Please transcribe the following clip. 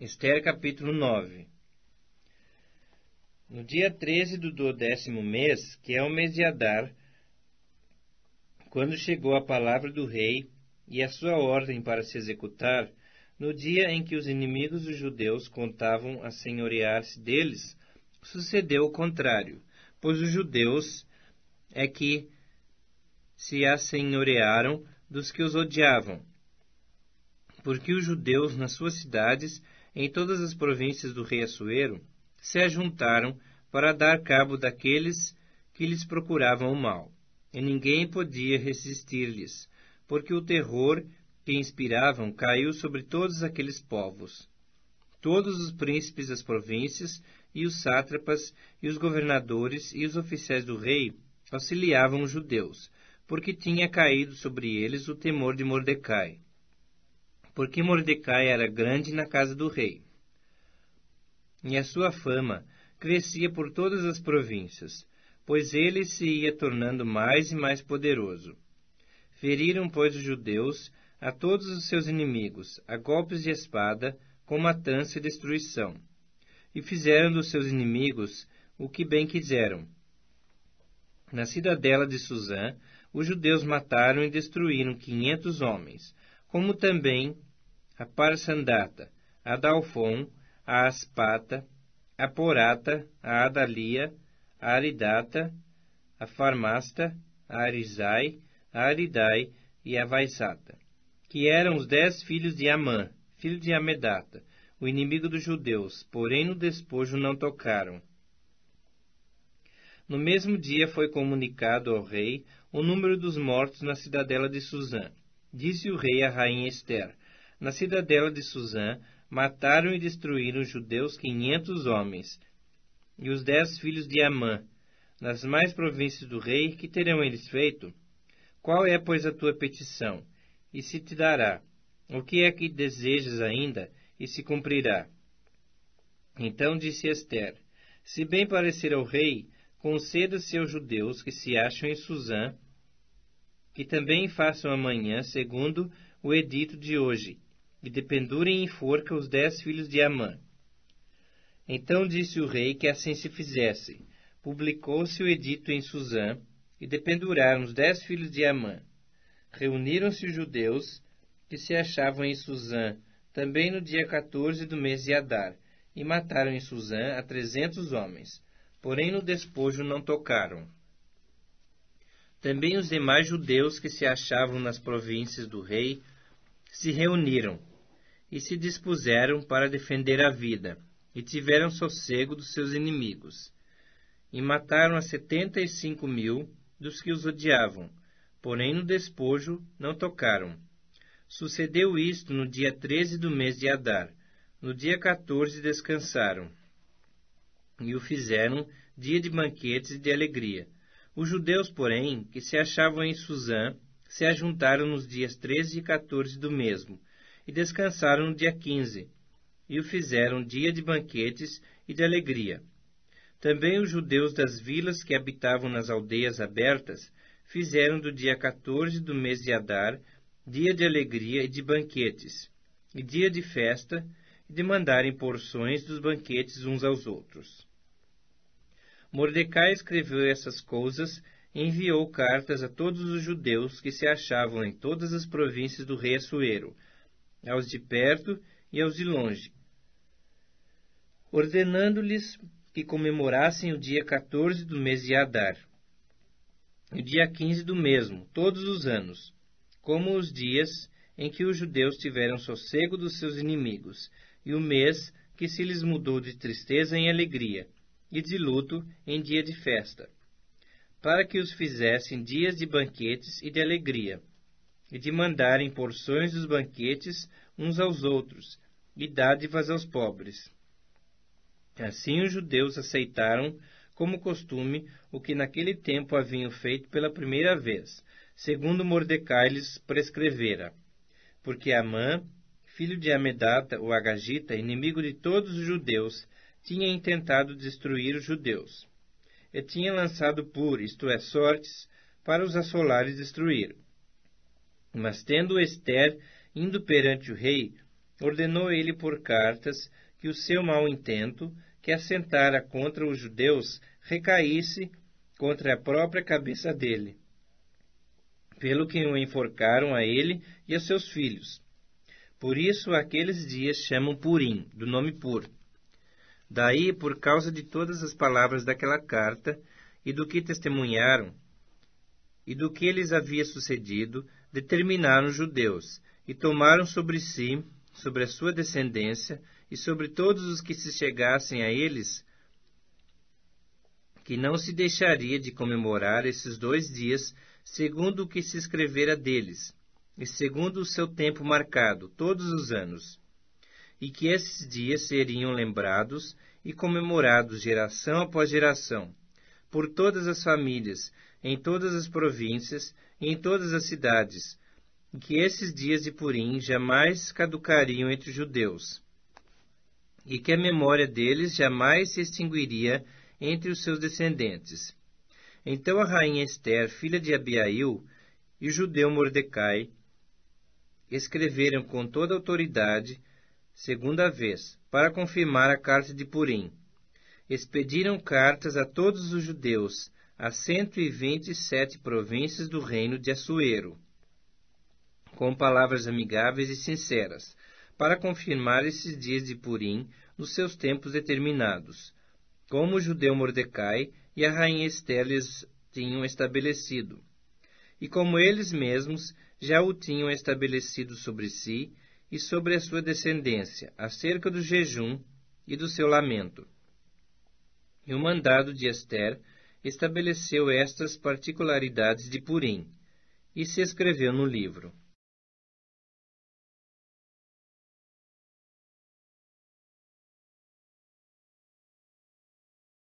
Esther capítulo 9 No dia 13 do décimo mês, que é o mês de Adar, quando chegou a palavra do rei e a sua ordem para se executar, no dia em que os inimigos dos judeus contavam a senhorear-se deles, sucedeu o contrário, pois os judeus é que se assenhorearam dos que os odiavam. Porque os judeus nas suas cidades em todas as províncias do rei Assuero, se ajuntaram para dar cabo daqueles que lhes procuravam o mal. E ninguém podia resistir-lhes, porque o terror que inspiravam caiu sobre todos aqueles povos. Todos os príncipes das províncias, e os sátrapas, e os governadores, e os oficiais do rei auxiliavam os judeus, porque tinha caído sobre eles o temor de Mordecai porque Mordecai era grande na casa do rei. E a sua fama crescia por todas as províncias, pois ele se ia tornando mais e mais poderoso. Feriram, pois, os judeus a todos os seus inimigos, a golpes de espada, com matança e destruição. E fizeram dos seus inimigos o que bem quiseram. Na cidadela de Suzã, os judeus mataram e destruíram quinhentos homens, como também a Parsandata, a Dalfon, a Aspata, a Porata, a Adalia, a Aridata, a Farmasta, a Arizai, a Aridai e a Vaisata, que eram os dez filhos de Amã, filho de Amedata, o inimigo dos judeus, porém no despojo não tocaram. No mesmo dia foi comunicado ao rei o número dos mortos na cidadela de Suzã. Disse o rei à rainha Esther: Na cidadela de Suzã mataram e destruíram os judeus quinhentos homens, e os dez filhos de Amã. Nas mais províncias do rei, que terão eles feito? Qual é, pois, a tua petição? E se te dará. O que é que desejas ainda? E se cumprirá. Então disse Esther: Se bem parecer ao rei, conceda-se aos judeus que se acham em Suzã que também façam amanhã, segundo o edito de hoje, e dependurem em forca os dez filhos de Amã. Então disse o rei que assim se fizesse. Publicou-se o edito em Suzã, e dependuraram os dez filhos de Amã. Reuniram-se os judeus que se achavam em Suzã, também no dia 14 do mês de Adar, e mataram em Suzã a trezentos homens, porém no despojo não tocaram. Também os demais judeus que se achavam nas províncias do rei se reuniram e se dispuseram para defender a vida, e tiveram sossego dos seus inimigos. E mataram a setenta e cinco mil dos que os odiavam, porém no despojo não tocaram. Sucedeu isto no dia treze do mês de Adar. No dia quatorze descansaram. E o fizeram dia de banquetes e de alegria os judeus, porém, que se achavam em Suzã, se ajuntaram nos dias 13 e 14 do mesmo, e descansaram no dia 15, e o fizeram dia de banquetes e de alegria. Também os judeus das vilas que habitavam nas aldeias abertas fizeram do dia 14 do mês de Adar dia de alegria e de banquetes, e dia de festa, e de mandarem porções dos banquetes uns aos outros. Mordecai escreveu essas coisas e enviou cartas a todos os judeus que se achavam em todas as províncias do rei Assuero, aos de perto e aos de longe, ordenando-lhes que comemorassem o dia 14 do mês de Adar, o dia 15 do mesmo, todos os anos, como os dias em que os judeus tiveram sossego dos seus inimigos, e o mês que se lhes mudou de tristeza em alegria, e de luto em dia de festa, para que os fizessem dias de banquetes e de alegria, e de mandarem porções dos banquetes uns aos outros, e dádivas aos pobres. Assim os judeus aceitaram como costume o que naquele tempo haviam feito pela primeira vez, segundo Mordecai lhes prescrevera. Porque Amã, filho de Amedata, o Agagita, inimigo de todos os judeus, tinha intentado destruir os judeus, e tinha lançado por, isto é, sortes, para os assolar e destruir. Mas tendo Esther indo perante o rei, ordenou ele por cartas que o seu mau intento, que assentara contra os judeus, recaísse contra a própria cabeça dele, pelo que o enforcaram a ele e a seus filhos. Por isso aqueles dias chamam Purim, do nome Pur. Daí, por causa de todas as palavras daquela carta e do que testemunharam, e do que lhes havia sucedido, determinaram os judeus, e tomaram sobre si, sobre a sua descendência, e sobre todos os que se chegassem a eles, que não se deixaria de comemorar esses dois dias, segundo o que se escrevera deles, e segundo o seu tempo marcado, todos os anos, e que esses dias seriam lembrados e comemorados geração após geração, por todas as famílias, em todas as províncias e em todas as cidades, e que esses dias de Purim jamais caducariam entre os judeus, e que a memória deles jamais se extinguiria entre os seus descendentes. Então a rainha Esther, filha de Abiail, e o judeu Mordecai escreveram com toda autoridade, segunda vez, para confirmar a carta de Purim. Expediram cartas a todos os judeus, a cento e vinte e sete províncias do reino de Assuero, com palavras amigáveis e sinceras, para confirmar esses dias de Purim nos seus tempos determinados, como o judeu Mordecai e a rainha Esther lhes tinham estabelecido, e como eles mesmos já o tinham estabelecido sobre si e sobre a sua descendência, acerca do jejum e do seu lamento. E o mandado de Esther estabeleceu estas particularidades de Purim, e se escreveu no livro.